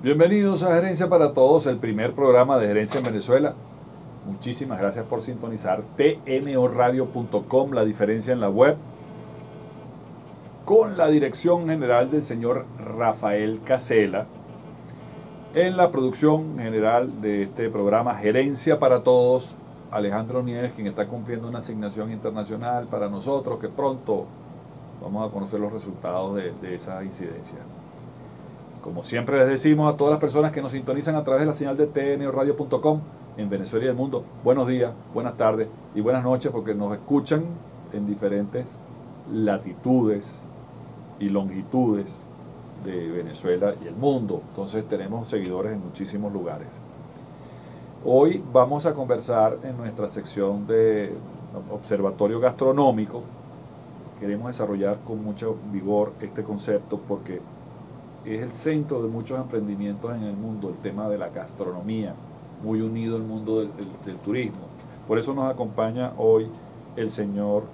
Bienvenidos a Gerencia para Todos, el primer programa de gerencia en Venezuela. Muchísimas gracias por sintonizar tnoradio.com, la diferencia en la web, con la dirección general del señor Rafael Casela, en la producción general de este programa Gerencia para Todos, Alejandro Nieves, quien está cumpliendo una asignación internacional para nosotros, que pronto vamos a conocer los resultados de, de esa incidencia. Como siempre les decimos a todas las personas que nos sintonizan a través de la señal de tnradio.com en Venezuela y el mundo, buenos días, buenas tardes y buenas noches porque nos escuchan en diferentes latitudes y longitudes de Venezuela y el mundo. Entonces tenemos seguidores en muchísimos lugares. Hoy vamos a conversar en nuestra sección de observatorio gastronómico. Queremos desarrollar con mucho vigor este concepto porque es el centro de muchos emprendimientos en el mundo, el tema de la gastronomía, muy unido al mundo del, turismo. Por eso nos acompaña hoy el señor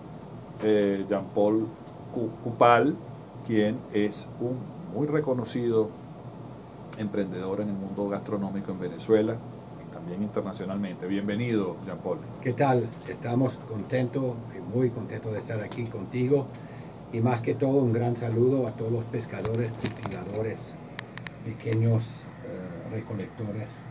eh, Jean-Paul Cupal, quien es un muy reconocido emprendedor en el mundo gastronómico en Venezuela y también internacionalmente. Bienvenido, Jean-Paul. ¿Qué tal? Estamos contentos muy contentos de estar aquí contigo y más que todo, un gran saludo a todos los pescadores, cultivadores, pequeños eh, recolectores